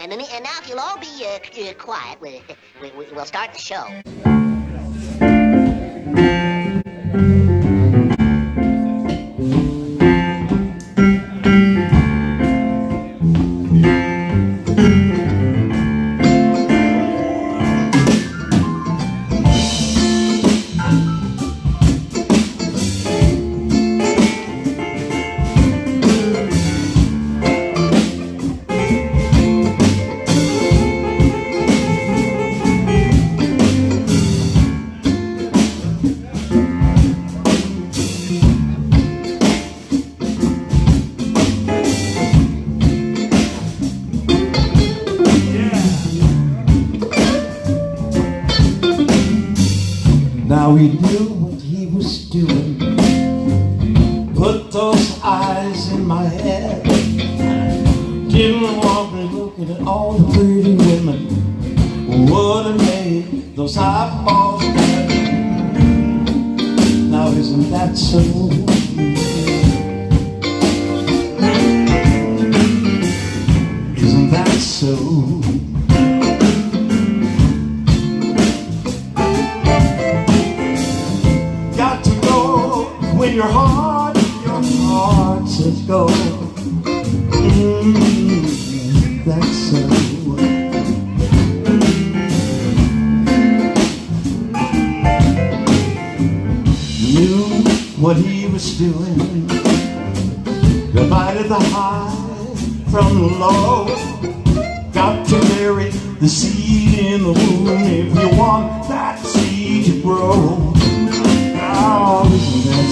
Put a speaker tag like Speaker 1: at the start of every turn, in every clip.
Speaker 1: And, and now, if you'll all be uh, uh, quiet, we, we, we- we'll start the show.
Speaker 2: Now he knew what he was doing. Put those eyes in my head. Didn't want me looking at all the pretty women. Would have made those eyeballs red. Now isn't that so? Your heart, your heart says go. Mm, that's so. Knew what he was doing. Divided the high from the low. Got to bury the seed in the womb if you want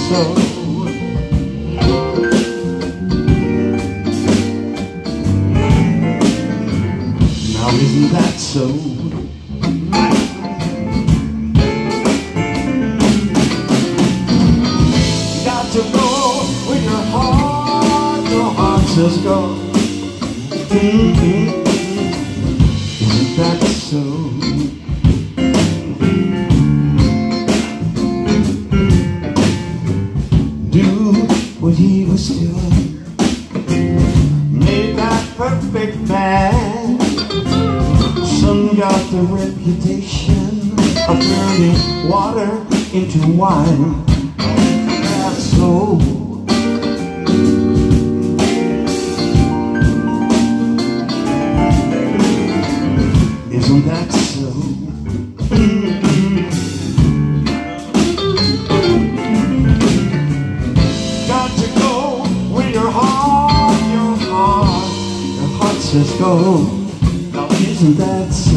Speaker 2: so? Now, isn't that so? Got to go with your heart, your heart says go. Of turning water into wine. So. Isn't that so? got to go with your heart, your heart, your heart says go. Now isn't that so?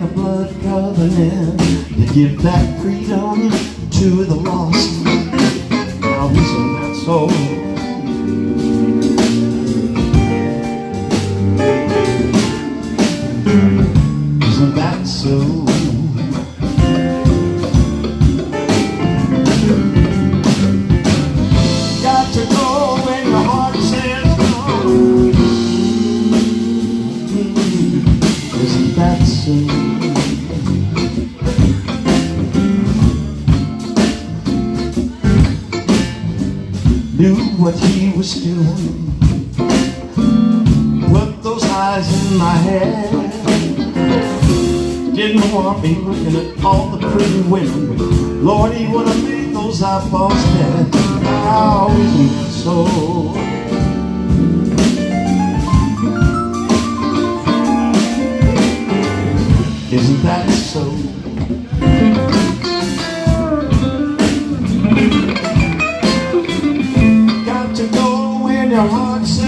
Speaker 2: A blood covenant to give back freedom to the lost. Now isn't that so? Knew what he was doing. Put those eyes in my head. Didn't want me looking at all the pretty women. Lord, he would have made those eyeballs dead. How isn't that so? Isn't that so? Your heart